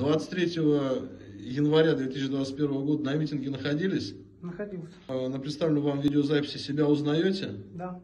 23 января 2021 года на митинге находились? Находился. Э, на представленную вам видеозаписи себя узнаете? Да.